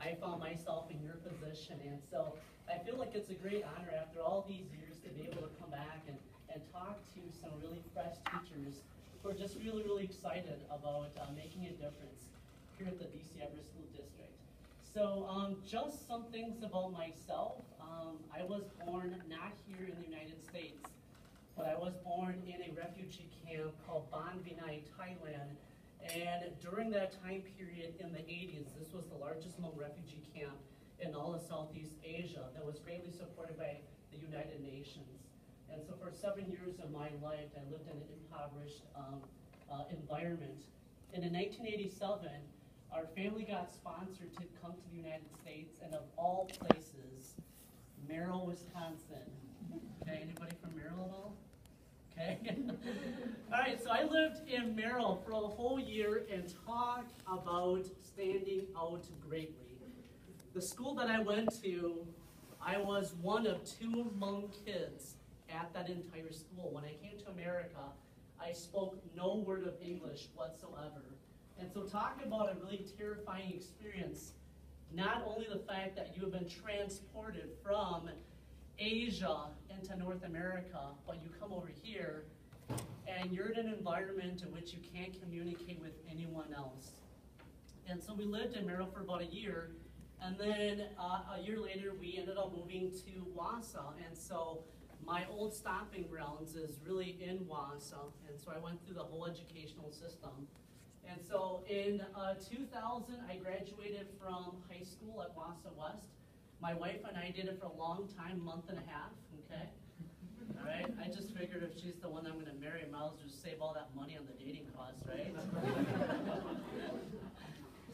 I found myself in your position. And so I feel like it's a great honor after all these years to be able to come back and, and talk to some really fresh teachers who are just really, really excited about uh, making a difference here at the DC Everest School District. So um, just some things about myself. Um, I was born not here in the United States, but I was born in a refugee camp called Ban Vinai, Thailand. And during that time period in the 80s, this was the largest Hmong refugee camp in all of Southeast Asia that was greatly supported by the United Nations. And so for seven years of my life, I lived in an impoverished um, uh, environment. And in 1987, our family got sponsored to come to the United States, and of all places, Merrill, Wisconsin. Okay, anybody from Merrill at all? Okay. all right, so I lived in Merrill for a whole year and talked about standing out greatly. The school that I went to, I was one of two Hmong kids at that entire school. When I came to America, I spoke no word of English whatsoever. And so talk about a really terrifying experience, not only the fact that you have been transported from Asia into North America, but you come over here and you're in an environment in which you can't communicate with anyone else. And so we lived in Merrill for about a year, and then uh, a year later we ended up moving to Wausau. And so my old stomping grounds is really in Wausau, and so I went through the whole educational system. And so in uh, 2000, I graduated from high school at Wausau West. My wife and I did it for a long time, month and a half, okay? All right, I just figured if she's the one I'm gonna marry, well just save all that money on the dating costs, right?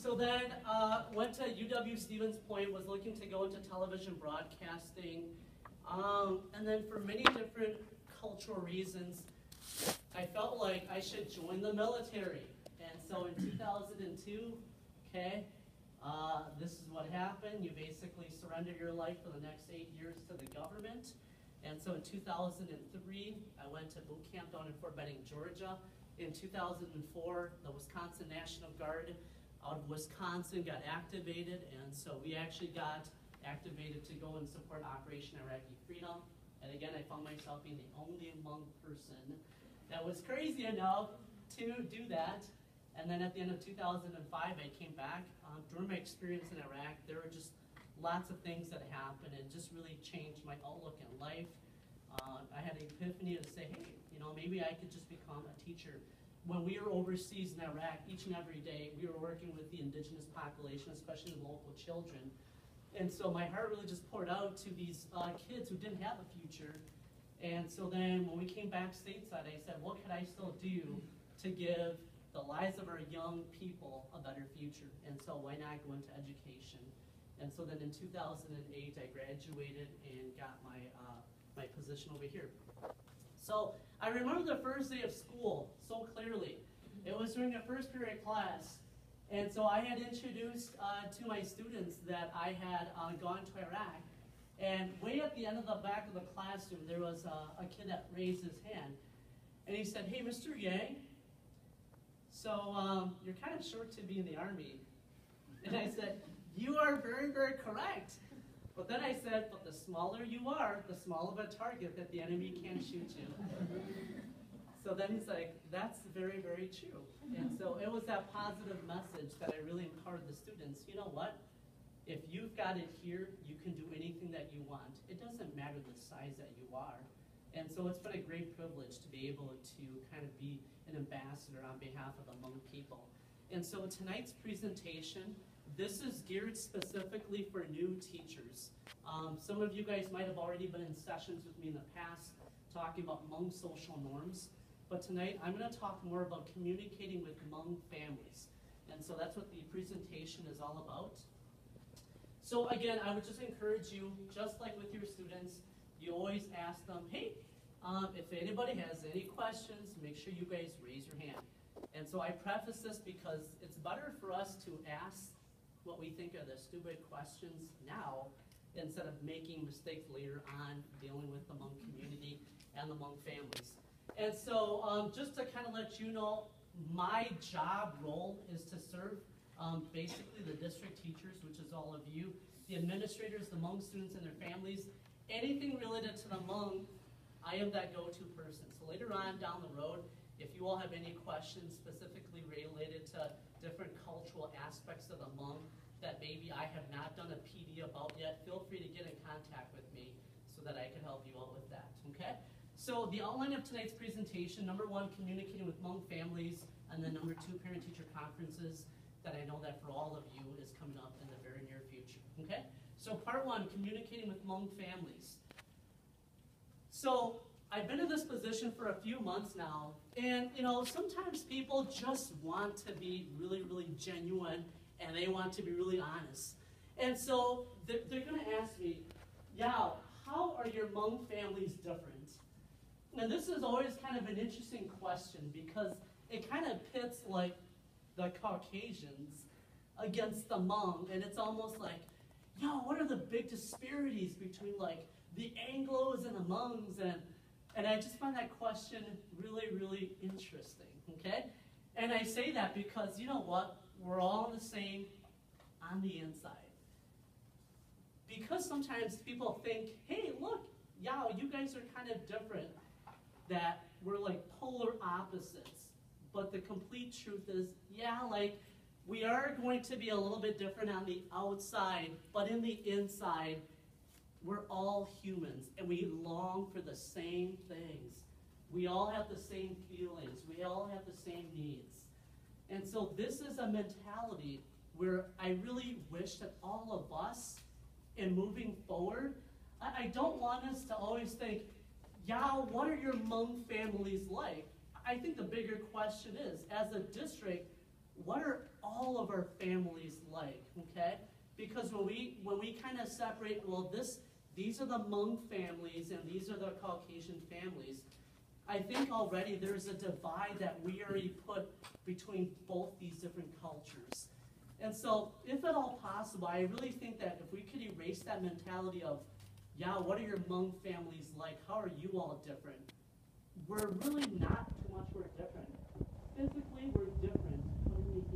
so then, uh, went to UW Stevens Point, was looking to go into television broadcasting, um, and then for many different cultural reasons, I felt like I should join the military. And so in 2002, okay, uh, this is what happened. You basically surrender your life for the next eight years to the government. And so in 2003, I went to boot camp down in Fort Benning, Georgia. In 2004, the Wisconsin National Guard out of Wisconsin got activated, and so we actually got activated to go and support Operation Iraqi Freedom. And again, I found myself being the only Hmong person that was crazy enough to do that. And then at the end of 2005, I came back. Um, during my experience in Iraq, there were just lots of things that happened and just really changed my outlook in life. Uh, I had an epiphany to say, hey, you know, maybe I could just become a teacher. When we were overseas in Iraq, each and every day, we were working with the indigenous population, especially the local children. And so my heart really just poured out to these uh, kids who didn't have a future. And so then when we came back stateside, I said, what could I still do to give the lives of our young people a better future? And so why not go into education? And so then in 2008, I graduated and got my, uh, my position over here. So I remember the first day of school so clearly. It was during the first period class. And so I had introduced uh, to my students that I had uh, gone to Iraq. And way at the end of the back of the classroom, there was a, a kid that raised his hand. And he said, hey, Mr. Yang, so um, you're kind of short to be in the Army. And I said, you are very, very correct. But then I said, but the smaller you are, the smaller of a target that the enemy can shoot you. So then he's like, that's very, very true. And so it was that positive message that I really empowered the students. You know what? If you've got it here, you can do anything that you want. It doesn't matter the size that you are. And so it's been a great privilege to be able to kind of be an ambassador on behalf of the Hmong people. And so tonight's presentation, this is geared specifically for new teachers. Um, some of you guys might have already been in sessions with me in the past talking about Hmong social norms. But tonight, I'm going to talk more about communicating with Hmong families. And so that's what the presentation is all about. So again, I would just encourage you, just like with your students, you always ask them, hey, um, if anybody has any questions, make sure you guys raise your hand. And so I preface this because it's better for us to ask what we think are the stupid questions now instead of making mistakes later on dealing with the Hmong community and the Hmong families. And so um, just to kind of let you know, my job role is to serve um, basically the district teachers, which is all of you, the administrators, the Hmong students and their families, anything related to the Hmong, I am that go-to person. So later on down the road, if you all have any questions specifically related to different cultural aspects of the Hmong that maybe I have not done a PD about yet, feel free to get in contact with me so that I can help you out with that, okay? So the outline of tonight's presentation, number one, communicating with Hmong families, and then number two, parent-teacher conferences that I know that for all of you is coming up in the very near future, okay? So part one, communicating with Hmong families. So I've been in this position for a few months now, and you know, sometimes people just want to be really, really genuine and they want to be really honest. And so they're, they're gonna ask me, Yao, how are your Hmong families different? And this is always kind of an interesting question because it kind of pits like the Caucasians against the Hmong, and it's almost like, yo, what are the big disparities between like the Anglos and the Hmongs? And and I just find that question really, really interesting. Okay, and I say that because you know what, we're all the same on the inside. Because sometimes people think, hey, look, yeah, you guys are kind of different. That we're like polar opposites. But the complete truth is, yeah, like we are going to be a little bit different on the outside, but in the inside, we're all humans and we long for the same things. We all have the same feelings, we all have the same needs. And so, this is a mentality where I really wish that all of us, in moving forward, I, I don't want us to always think, yeah, what are your Hmong families like? I think the bigger question is, as a district, what are all of our families like? Okay? Because when we when we kind of separate, well, this these are the Hmong families and these are the Caucasian families. I think already there's a divide that we already put between both these different cultures. And so, if at all possible, I really think that if we could erase that mentality of, yeah, what are your Hmong families like? How are you all different? We're really not too much we're different. Physically, we're different,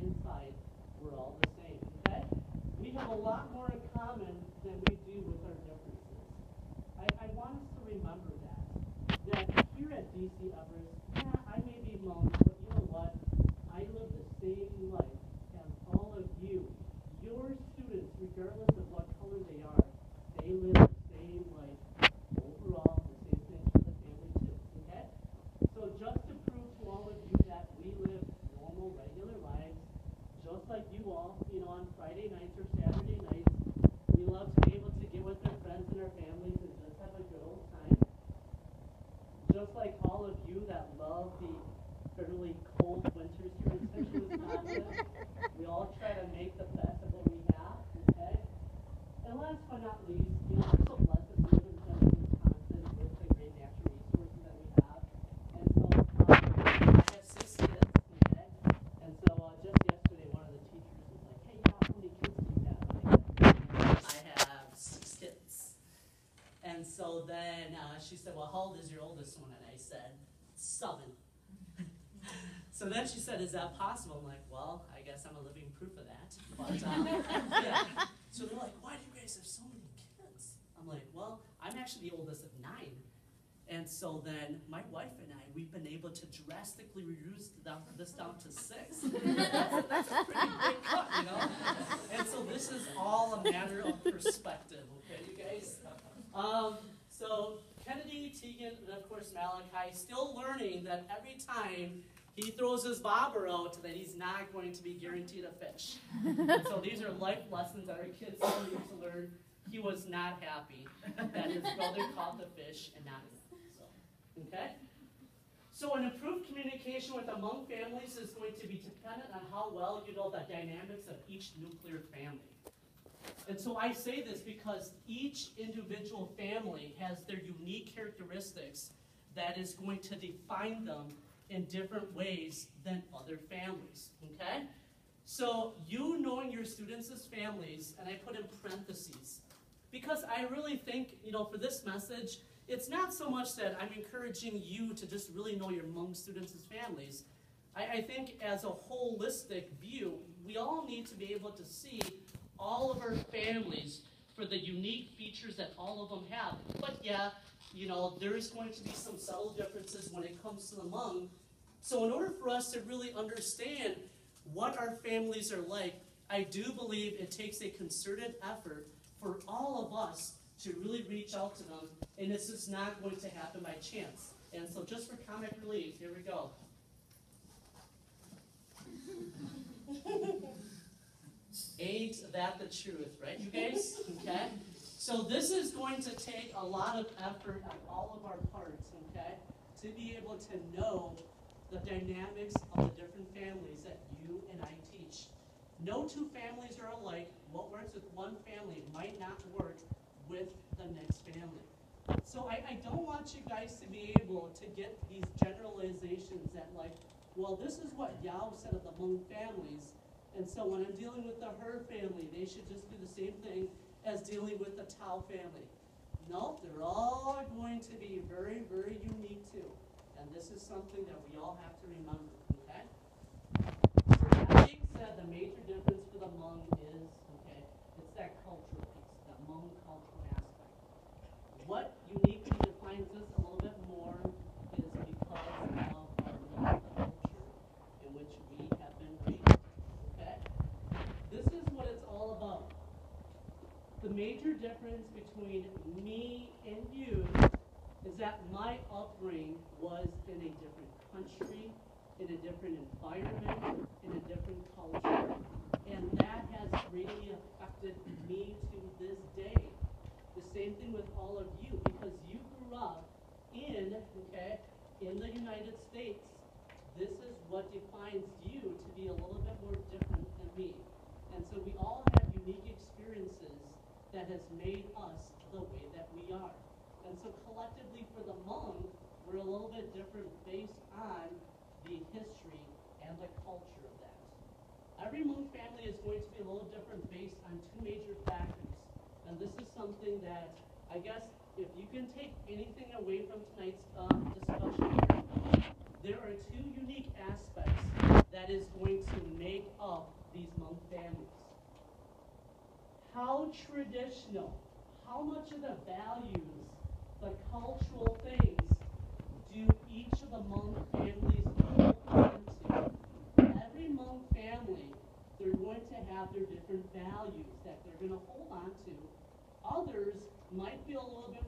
inside, we're all the same, okay? We have a lot more in common than we do with our differences. I, I want us to remember that. That here at DC Everest, yeah, I may be Hmong, but you know what? I live the same life as all of you. Your students, regardless of what color they are, they live the same life overall, the same thing for the family too, okay? So just to prove to all of you that we live normal, regular lives, just like you all, you know, on Friday nights or Saturday nights, we love to be able to get with our friends and our families and just have a good old time. Just like all of you that love the fairly cold winters here in central Wisconsin, we all try to make the best of what we have, okay? And last but not least, you know, we're so blessed to live in central Wisconsin with the great natural resources that we have. And so, um, I have six kids, okay? And so, uh, just yesterday, one of the teachers was like, hey, yeah, how many kids do you have? And I said, I have six kids. And then uh, she said, Well, how old is your oldest one? And I said, Seven. so then she said, Is that possible? I'm like, Well, I guess I'm a living proof of that. But, um, yeah. So they're like, Why do you guys have so many kids? I'm like, Well, I'm actually the oldest of nine. And so then my wife and I, we've been able to drastically reduce this down to six. that's, that's a pretty big cut, you know? And so this is all a matter of perspective, okay, you guys? Um, And of course Malachi, still learning that every time he throws his bobber out, that he's not going to be guaranteed a fish. And so these are life lessons that our kids still need to learn. He was not happy that his brother caught the fish and not him. So, okay? So an improved communication with Hmong families is going to be dependent on how well you know the dynamics of each nuclear family. And so I say this because each individual family has their unique characteristics that is going to define them in different ways than other families. Okay? So you knowing your students as families, and I put in parentheses, because I really think, you know, for this message, it's not so much that I'm encouraging you to just really know your Hmong students as families. I, I think as a holistic view, we all need to be able to see all of our families for the unique features that all of them have. But yeah, you know, there's going to be some subtle differences when it comes to the Hmong. So in order for us to really understand what our families are like, I do believe it takes a concerted effort for all of us to really reach out to them, and this is not going to happen by chance. And so just for comic relief, here we go. Ain't that the truth, right, you guys? Okay? So this is going to take a lot of effort on all of our parts, okay? To be able to know the dynamics of the different families that you and I teach. No two families are alike. What works with one family might not work with the next family. So I, I don't want you guys to be able to get these generalizations that like, well, this is what Yao said of the Hmong families, and so when I'm dealing with the Her family, they should just do the same thing as dealing with the Tao family. No, they're all going to be very, very unique too. And this is something that we all have to remember, okay? So that being said, the major difference for the Hmong is, okay, it's that cultural piece, that Hmong cultural aspect. What uniquely defines us a little bit more is because of our Hmong culture in which we have been raised, okay? This is what it's all about. The major difference between me and you is that my upbringing was in a different country, in a different environment, in a different culture. And that has really affected me to this day. The same thing with all of you, because you grew up in, okay, in the United States. This is what defines you to be a little bit more different than me. And so we all have unique that has made us the way that we are. And so collectively for the Hmong, we're a little bit different based on the history and the culture of that. Every Hmong family is going to be a little different based on two major factors. And this is something that I guess if you can take anything away from tonight's um, discussion there are two unique aspects that is going to make up these Hmong families how traditional, how much of the values, the cultural things do each of the Hmong families hold on? Every Hmong family, they're going to have their different values that they're going to hold on to. Others might feel a little bit